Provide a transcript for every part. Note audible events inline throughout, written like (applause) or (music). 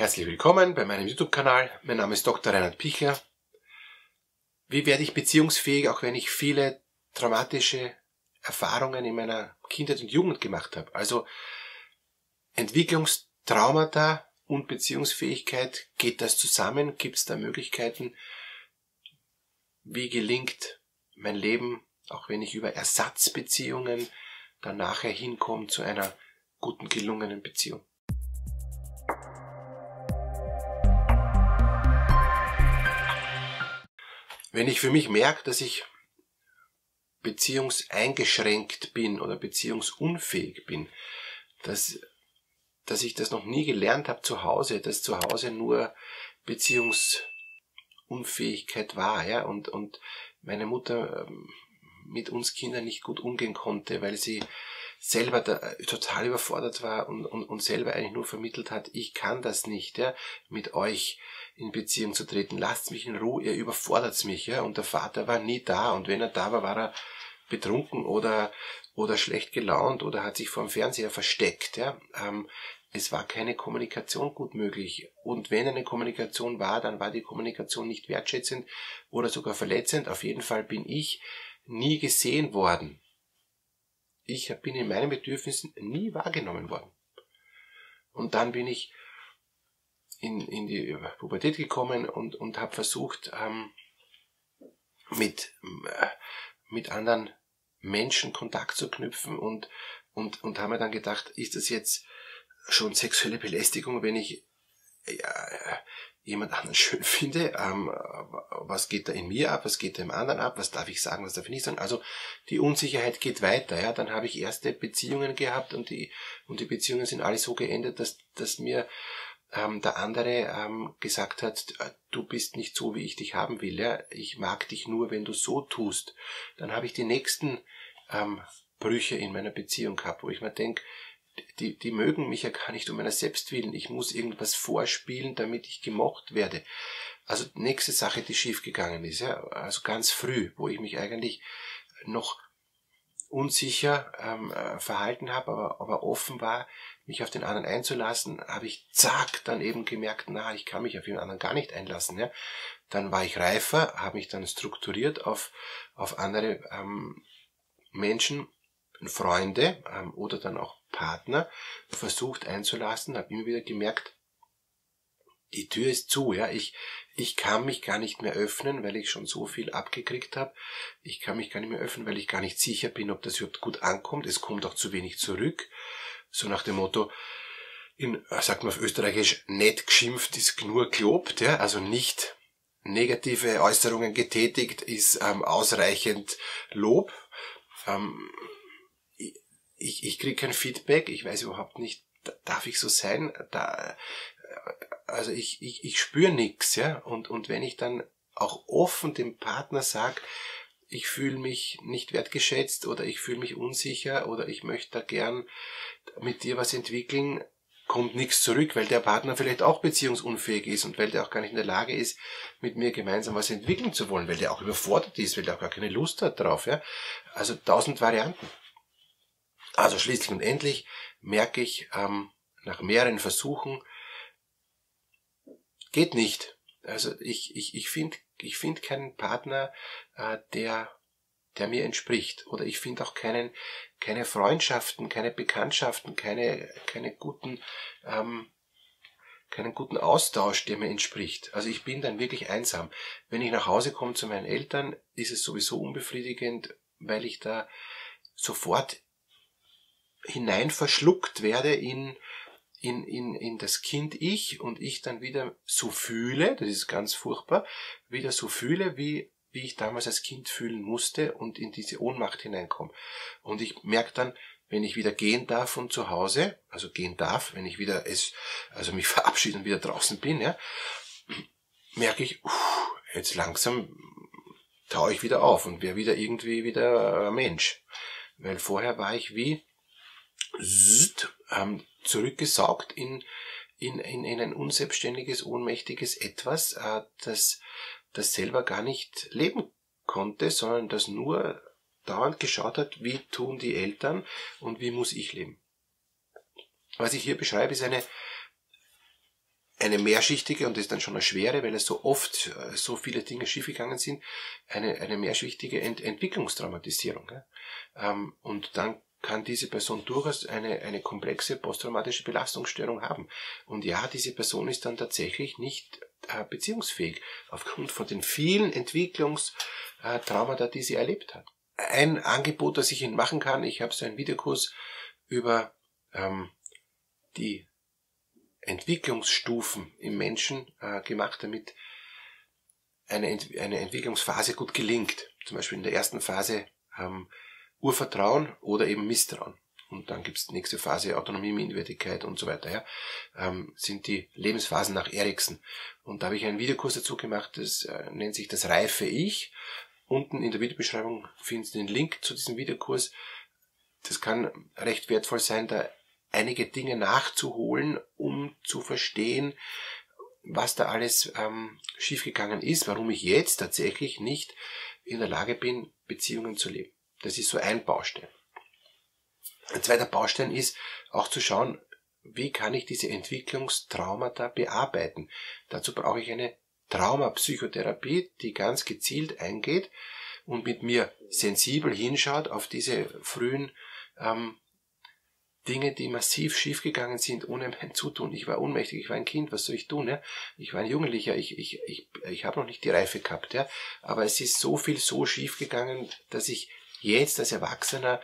Herzlich willkommen bei meinem YouTube-Kanal. Mein Name ist Dr. Reinhard Pichler. Wie werde ich beziehungsfähig, auch wenn ich viele traumatische Erfahrungen in meiner Kindheit und Jugend gemacht habe? Also Entwicklungstraumata und Beziehungsfähigkeit, geht das zusammen? Gibt es da Möglichkeiten? Wie gelingt mein Leben, auch wenn ich über Ersatzbeziehungen dann nachher hinkomme zu einer guten, gelungenen Beziehung? Wenn ich für mich merke, dass ich beziehungseingeschränkt bin oder beziehungsunfähig bin, dass, dass ich das noch nie gelernt habe zu Hause, dass zu Hause nur Beziehungsunfähigkeit war, ja, und, und meine Mutter ähm, mit uns Kindern nicht gut umgehen konnte, weil sie selber da äh, total überfordert war und, und, und selber eigentlich nur vermittelt hat, ich kann das nicht, ja, mit euch in Beziehung zu treten. Lasst mich in Ruhe, ihr überfordert mich, ja. Und der Vater war nie da und wenn er da war, war er betrunken oder, oder schlecht gelaunt oder hat sich vor dem Fernseher versteckt, ja. Ähm, es war keine Kommunikation gut möglich. Und wenn eine Kommunikation war, dann war die Kommunikation nicht wertschätzend oder sogar verletzend. Auf jeden Fall bin ich nie gesehen worden ich bin in meinen Bedürfnissen nie wahrgenommen worden. Und dann bin ich in, in die Pubertät gekommen und, und habe versucht, ähm, mit, äh, mit anderen Menschen Kontakt zu knüpfen und, und, und habe mir dann gedacht, ist das jetzt schon sexuelle Belästigung, wenn ich ja, jemand anderen (laughs) schön finde, ähm, was geht da in mir ab, was geht da im anderen ab, was darf ich sagen, was darf ich nicht sagen. Also die Unsicherheit geht weiter, ja. Dann habe ich erste Beziehungen gehabt und die, und die Beziehungen sind alle so geendet, dass, dass mir ähm, der andere ähm, gesagt hat, äh, du bist nicht so, wie ich dich haben will, ja. Ich mag dich nur, wenn du so tust. Dann habe ich die nächsten ähm, Brüche in meiner Beziehung gehabt, wo ich mir denke, die, die mögen mich ja gar nicht um meiner selbst willen. Ich muss irgendwas vorspielen, damit ich gemocht werde. Also nächste Sache, die schiefgegangen ist, ja, also ganz früh, wo ich mich eigentlich noch unsicher ähm, äh, verhalten habe, aber, aber offen war, mich auf den anderen einzulassen, habe ich zack dann eben gemerkt, na, ich kann mich auf den anderen gar nicht einlassen. Ja. Dann war ich reifer, habe mich dann strukturiert auf, auf andere ähm, Menschen, Freunde ähm, oder dann auch Partner versucht einzulassen, habe immer wieder gemerkt, die Tür ist zu, ja, ich, ich kann mich gar nicht mehr öffnen, weil ich schon so viel abgekriegt habe. Ich kann mich gar nicht mehr öffnen, weil ich gar nicht sicher bin, ob das überhaupt gut ankommt. Es kommt auch zu wenig zurück. So nach dem Motto, in, sagt man auf Österreichisch, nett geschimpft ist nur gelobt, ja, also nicht negative Äußerungen getätigt ist ähm, ausreichend Lob. Ähm, ich, ich kriege kein Feedback, ich weiß überhaupt nicht, darf ich so sein? Da, also ich, ich, ich spüre nichts, ja. Und, und wenn ich dann auch offen dem Partner sag, ich fühle mich nicht wertgeschätzt oder ich fühle mich unsicher oder ich möchte da gern mit dir was entwickeln, kommt nichts zurück, weil der Partner vielleicht auch beziehungsunfähig ist und weil der auch gar nicht in der Lage ist, mit mir gemeinsam was entwickeln zu wollen, weil der auch überfordert ist, weil der auch gar keine Lust hat drauf. Ja? Also tausend Varianten. Also schließlich und endlich merke ich ähm, nach mehreren Versuchen, geht nicht. Also ich, ich, ich finde ich find keinen Partner, äh, der, der mir entspricht. Oder ich finde auch keinen, keine Freundschaften, keine Bekanntschaften, keine, keine guten, ähm, keinen guten Austausch, der mir entspricht. Also ich bin dann wirklich einsam. Wenn ich nach Hause komme zu meinen Eltern, ist es sowieso unbefriedigend, weil ich da sofort hinein verschluckt werde in, in, in, in das Kind ich und ich dann wieder so fühle, das ist ganz furchtbar, wieder so fühle, wie, wie ich damals als Kind fühlen musste und in diese Ohnmacht hineinkomme. Und ich merke dann, wenn ich wieder gehen darf von zu Hause, also gehen darf, wenn ich wieder es, also mich (laughs) verabschiede und wieder draußen bin, ja, merke ich, uff, jetzt langsam taue ich wieder auf und wäre wieder irgendwie wieder Mensch. Weil vorher war ich wie, ähm, zurückgesaugt in, in, in, in ein unselbstständiges, ohnmächtiges Etwas, äh, das, das selber gar nicht leben konnte, sondern das nur dauernd geschaut hat, wie tun die Eltern und wie muss ich leben. Was ich hier beschreibe, ist eine, eine mehrschichtige, und das ist dann schon eine schwere, weil es so oft äh, so viele Dinge schiefgegangen sind, eine, eine mehrschichtige Ent Entwicklungstraumatisierung. Ähm, und dann kann diese Person durchaus eine, eine komplexe posttraumatische Belastungsstörung haben. Und ja, diese Person ist dann tatsächlich nicht beziehungsfähig aufgrund von den vielen Entwicklungstraumata, die sie erlebt hat. Ein Angebot, das ich Ihnen machen kann, ich habe so einen Videokurs über ähm, die Entwicklungsstufen im Menschen äh, gemacht, damit eine, Ent eine Entwicklungsphase gut gelingt. Zum Beispiel in der ersten Phase ähm, Urvertrauen oder eben Misstrauen. Und dann gibt's die nächste Phase Autonomie, Minderwertigkeit und so weiter. Ja, ähm, sind die Lebensphasen nach Erikson. Und da habe ich einen Videokurs dazu gemacht, das äh, nennt sich das reife Ich. Unten in der Videobeschreibung finden Sie den Link zu diesem Videokurs. Das kann recht wertvoll sein, da einige Dinge nachzuholen, um zu verstehen, was da alles ähm, schiefgegangen ist, warum ich jetzt tatsächlich nicht in der Lage bin, Beziehungen zu leben. Das ist so ein Baustein. Ein zweiter Baustein ist auch zu schauen, wie kann ich diese Entwicklungstraumata bearbeiten. Dazu brauche ich eine Traumapsychotherapie, die ganz gezielt eingeht und mit mir sensibel hinschaut auf diese frühen ähm, Dinge, die massiv schiefgegangen sind, ohne mein (laughs) Zutun. Ich war ohnmächtig, ich war ein Kind, was soll ich tun? Ja? Ich war ein Jugendlicher, ich, ich, ich, ich habe noch nicht die Reife gehabt, ja. Aber es ist so viel so schiefgegangen, dass ich jetzt als Erwachsener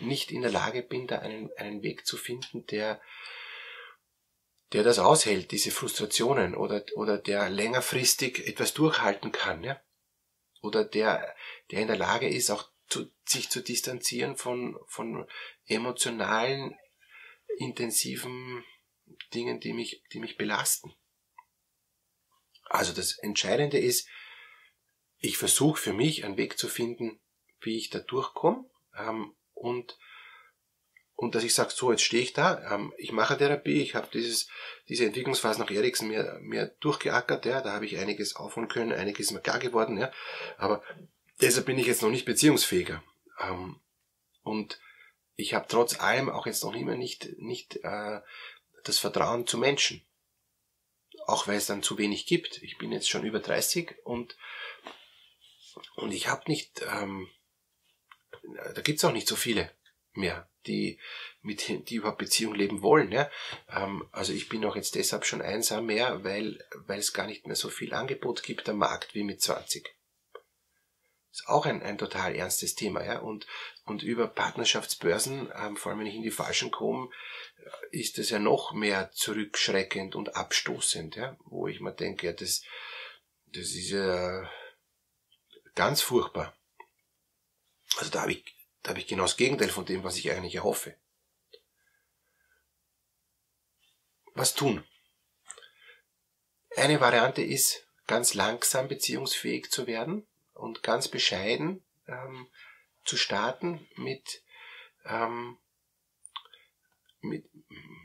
nicht in der Lage bin, da einen, einen Weg zu finden, der, der das aushält, diese Frustrationen oder, oder der längerfristig etwas durchhalten kann, ja. Oder der, der in der Lage ist, auch zu, sich zu distanzieren von, von emotionalen, intensiven Dingen, die mich, die mich belasten. Also das Entscheidende ist, ich versuche für mich einen Weg zu finden, wie ich da durchkomme ähm, und und dass ich sage, so jetzt stehe ich da, ähm, ich mache Therapie, ich habe dieses diese Entwicklungsphase nach Eriksen mir mir durchgeackert, ja, da habe ich einiges aufholen können, einiges ist mir klar geworden, ja, aber deshalb bin ich jetzt noch nicht beziehungsfähiger. Ähm, und ich habe trotz allem auch jetzt noch immer nicht nicht äh, das Vertrauen zu Menschen, auch weil es dann zu wenig gibt. Ich bin jetzt schon über 30 und und ich habe nicht ähm, da gibt's auch nicht so viele mehr, die mit die überhaupt Beziehung leben wollen. Ja? Ähm, also ich bin auch jetzt deshalb schon einsam mehr, weil weil es gar nicht mehr so viel Angebot gibt am Markt wie mit 20. Ist auch ein, ein total ernstes Thema, ja. Und, und über Partnerschaftsbörsen, ähm, vor allem wenn ich in die falschen komme, ist es ja noch mehr zurückschreckend und abstoßend, ja, wo ich mir denke, ja, das, das ist ja ganz furchtbar. Also da habe ich, da habe ich genau das Gegenteil von dem, was ich eigentlich erhoffe. Was tun? Eine Variante ist, ganz langsam beziehungsfähig zu werden und ganz bescheiden ähm, zu starten mit, ähm, mit,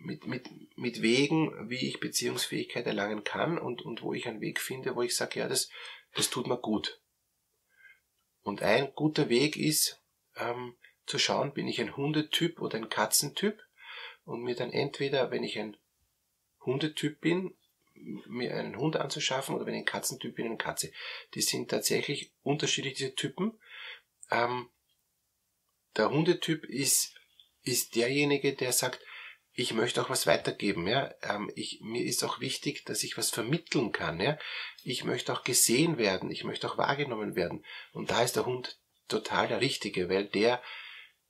mit, mit, mit Wegen, wie ich Beziehungsfähigkeit erlangen kann und, und wo ich einen Weg finde, wo ich sage, ja, das, das tut mir gut. Und ein guter Weg ist, ähm, zu schauen, bin ich ein Hundetyp oder ein Katzentyp und mir dann entweder, wenn ich ein Hundetyp bin, mir einen Hund anzuschaffen oder wenn ich ein Katzentyp bin, eine Katze. Die sind tatsächlich unterschiedlich, diese Typen. Ähm, der Hundetyp ist, ist derjenige, der sagt, ich möchte auch was weitergeben, ja. Ähm, ich, mir ist auch wichtig, dass ich was vermitteln kann, ja. Ich möchte auch gesehen werden, ich möchte auch wahrgenommen werden. Und da ist der Hund total der Richtige, weil der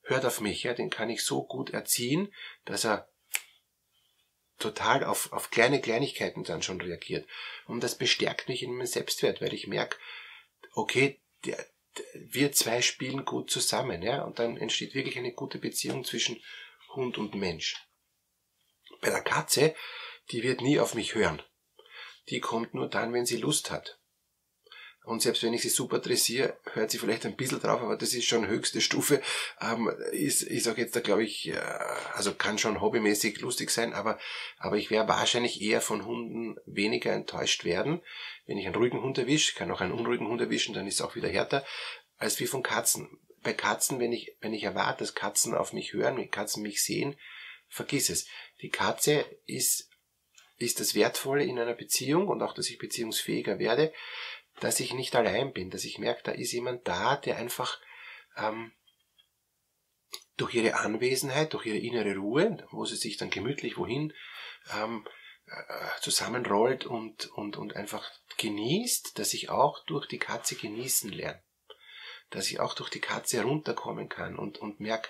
hört auf mich, ja. Den kann ich so gut erziehen, dass er total auf, auf kleine Kleinigkeiten dann schon reagiert. Und das bestärkt mich in meinem Selbstwert, weil ich merke, okay, der, der, wir zwei spielen gut zusammen, ja. Und dann entsteht wirklich eine gute Beziehung zwischen Hund und Mensch. Bei der Katze, die wird nie auf mich hören. Die kommt nur dann, wenn sie Lust hat. Und selbst wenn ich sie super dressiere, hört sie vielleicht ein bisschen drauf, aber das ist schon höchste Stufe. Ähm, ist, ich sage jetzt da, glaube ich, äh, also kann schon hobbymäßig lustig sein, aber, aber ich werde wahrscheinlich eher von Hunden weniger enttäuscht werden. Wenn ich einen ruhigen Hund erwische, kann auch einen unruhigen Hund erwischen, dann ist es auch wieder härter, als wie von Katzen. Bei Katzen, wenn ich, wenn ich erwarte, dass Katzen auf mich hören, wenn Katzen mich sehen, vergiss es. Die Katze ist ist das Wertvolle in einer Beziehung und auch, dass ich beziehungsfähiger werde, dass ich nicht allein bin, dass ich merke, da ist jemand da, der einfach ähm, durch ihre Anwesenheit, durch ihre innere Ruhe, wo sie sich dann gemütlich wohin ähm, äh, zusammenrollt und, und, und einfach genießt, dass ich auch durch die Katze genießen lerne. Dass ich auch durch die Katze runterkommen kann und, und merke,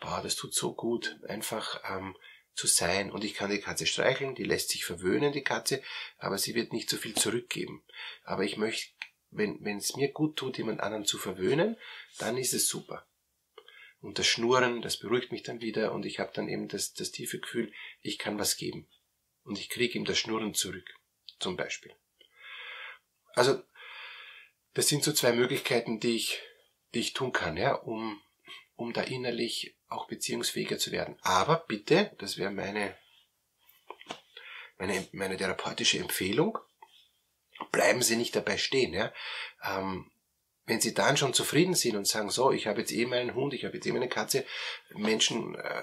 boah, das tut so gut, einfach ähm, zu sein. Und ich kann die Katze streicheln, die lässt sich verwöhnen, die Katze, aber sie wird nicht so viel zurückgeben. Aber ich möchte, wenn, wenn es mir gut tut, jemand anderen zu verwöhnen, dann ist es super. Und das Schnurren, das beruhigt mich dann wieder und ich habe dann eben das, das tiefe Gefühl, ich kann was geben. Und ich kriege ihm das Schnurren zurück, zum Beispiel. Also, das sind so zwei Möglichkeiten, die ich, die ich tun kann, ja, um, um da innerlich auch beziehungsfähiger zu werden. Aber bitte, das wäre meine, meine, meine therapeutische Empfehlung, bleiben Sie nicht dabei stehen. Ja? Ähm, wenn Sie dann schon zufrieden sind und sagen, so, ich habe jetzt eh meinen Hund, ich habe jetzt eh meine Katze, Menschen, äh,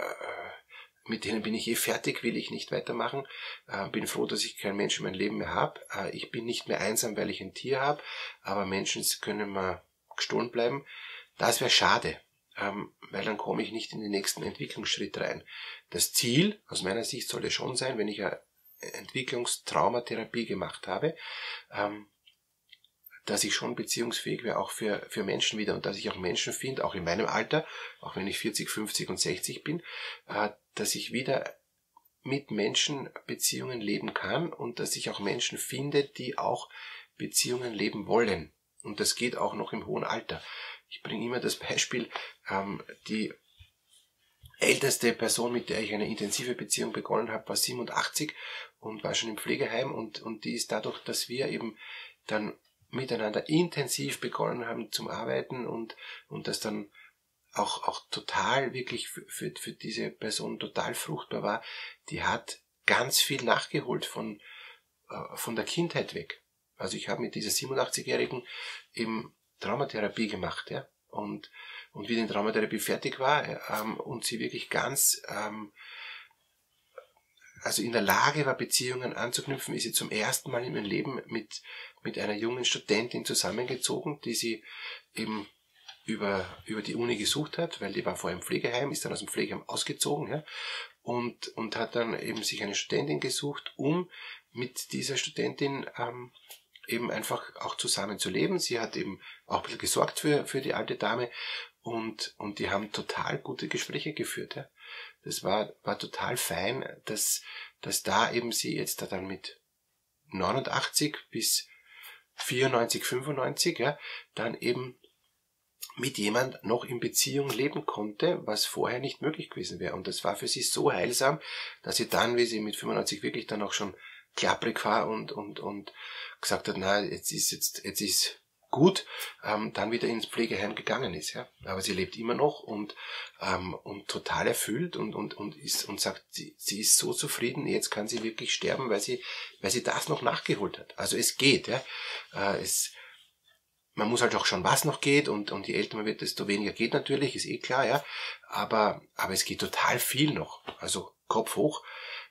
mit denen bin ich eh fertig, will ich nicht weitermachen, äh, bin froh, dass ich keinen Menschen in meinem Leben mehr habe, äh, ich bin nicht mehr einsam, weil ich ein Tier habe, aber Menschen können mir gestohlen bleiben, das wäre schade ähm, weil dann komme ich nicht in den nächsten Entwicklungsschritt rein. Das Ziel aus meiner Sicht sollte schon sein, wenn ich eine Entwicklungstraumatherapie gemacht habe, ähm, dass ich schon beziehungsfähig wäre, auch für, für Menschen wieder und dass ich auch Menschen finde, auch in meinem Alter, auch wenn ich 40, 50 und 60 bin, äh, dass ich wieder mit Menschen Beziehungen leben kann und dass ich auch Menschen finde, die auch Beziehungen leben wollen. Und das geht auch noch im hohen Alter. Ich bringe immer das Beispiel, ähm, die älteste Person, mit der ich eine intensive Beziehung begonnen habe, war 87 und war schon im Pflegeheim und, und die ist dadurch, dass wir eben dann miteinander intensiv begonnen haben zum Arbeiten und, und das dann auch, auch total wirklich für, für, diese Person total fruchtbar war, die hat ganz viel nachgeholt von, äh, von der Kindheit weg. Also ich habe mit dieser 87-Jährigen eben Traumatherapie gemacht, ja. Und, und wie die Traumatherapie fertig war ähm, und sie wirklich ganz ähm, also in der Lage war, Beziehungen anzuknüpfen, ist sie zum ersten Mal in ihrem Leben mit, mit einer jungen Studentin zusammengezogen, die sie eben über, über die Uni gesucht hat, weil die war vorher im Pflegeheim, ist dann aus dem Pflegeheim ausgezogen, ja, und, und hat dann eben sich eine Studentin gesucht, um mit dieser Studentin ähm, eben einfach auch zusammen zu leben. Sie hat eben auch ein bisschen gesorgt für, für die alte Dame und, und die haben total gute Gespräche geführt. Ja. Das war, war total fein, dass, dass da eben sie jetzt da dann mit 89 bis 94, 95, ja, dann eben mit jemand noch in Beziehung leben konnte, was vorher nicht möglich gewesen wäre. Und das war für sie so heilsam, dass sie dann, wie sie mit 95 wirklich dann auch schon klapprig war und, und, und gesagt hat, na, jetzt ist, jetzt, jetzt ist gut, ähm, dann wieder ins Pflegeheim gegangen ist. Ja? Aber sie lebt immer noch und, ähm, und total erfüllt und, und, und, ist, und sagt, sie, sie ist so zufrieden, jetzt kann sie wirklich sterben, weil sie, weil sie das noch nachgeholt hat. Also es geht. Ja? Äh, es, man muss halt auch schon, was noch geht und, und je älter man wird, desto weniger geht natürlich, ist eh klar, ja. Aber, aber es geht total viel noch. Also Kopf hoch.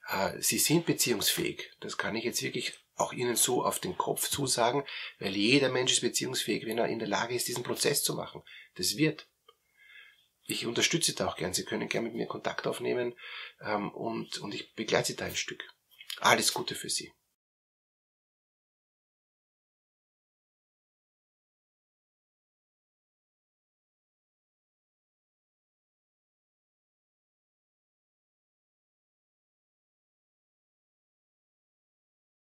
Äh, sie sind beziehungsfähig. Das kann ich jetzt wirklich auch ihnen so auf den Kopf zusagen, weil jeder Mensch ist beziehungsfähig, wenn er in der Lage ist, diesen Prozess zu machen. Das wird. Ich unterstütze da auch gern. Sie können gern mit mir Kontakt aufnehmen ähm, und, und ich begleite Sie da ein Stück. Alles Gute für Sie.